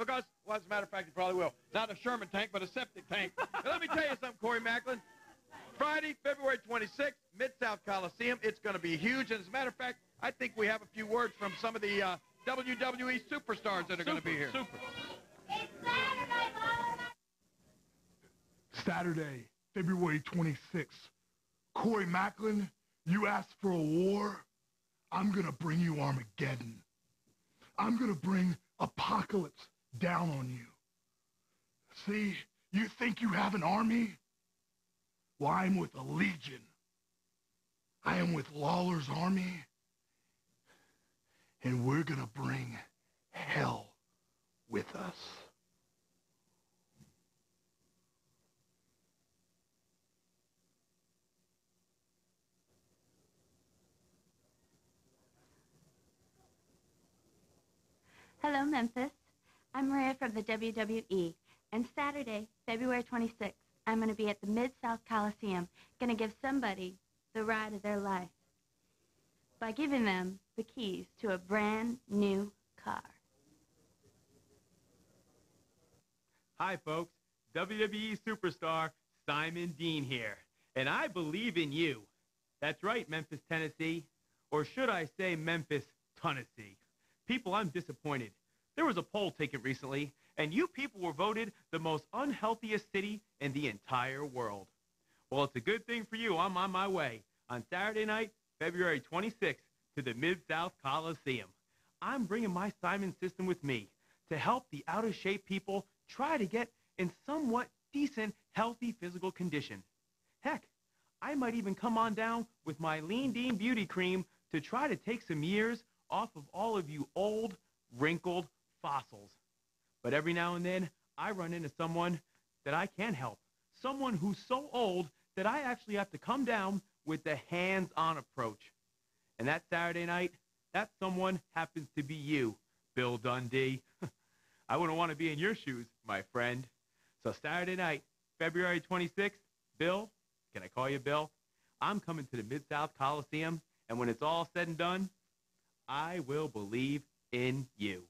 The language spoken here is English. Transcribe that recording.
because, well, as a matter of fact, you probably will. Not a Sherman tank, but a septic tank. and let me tell you something, Corey Maclin. Friday, February 26th, Mid-South Coliseum. It's going to be huge. And as a matter of fact, I think we have a few words from some of the uh, WWE superstars that are going to be here. Super. Saturday, February 26th. Corey Maclin, you asked for a war. I'm going to bring you Armageddon. I'm going to bring apocalypse down on you. See, you think you have an army? Well, I'm with a legion. I am with Lawler's army. And we're going to bring hell with us. Hello, Memphis. I'm Maria from the WWE. And Saturday, February 26th, I'm going to be at the Mid-South Coliseum, going to give somebody the ride of their life by giving them the keys to a brand new car. Hi, folks. WWE superstar Simon Dean here. And I believe in you. That's right, Memphis, Tennessee. Or should I say Memphis, Tennessee. People, I'm disappointed. There was a poll taken recently, and you people were voted the most unhealthiest city in the entire world. Well, it's a good thing for you. I'm on my way on Saturday night, February 26th, to the Mid-South Coliseum. I'm bringing my Simon system with me to help the out-of-shape people try to get in somewhat decent, healthy physical condition. Heck, I might even come on down with my Lean Dean Beauty Cream to try to take some years off of all of you old, wrinkled fossils. But every now and then, I run into someone that I can help. Someone who's so old that I actually have to come down with the hands-on approach. And that Saturday night, that someone happens to be you, Bill Dundee. I wouldn't want to be in your shoes, my friend. So Saturday night, February 26th, Bill, can I call you Bill? I'm coming to the Mid-South Coliseum, and when it's all said and done, I will believe in you.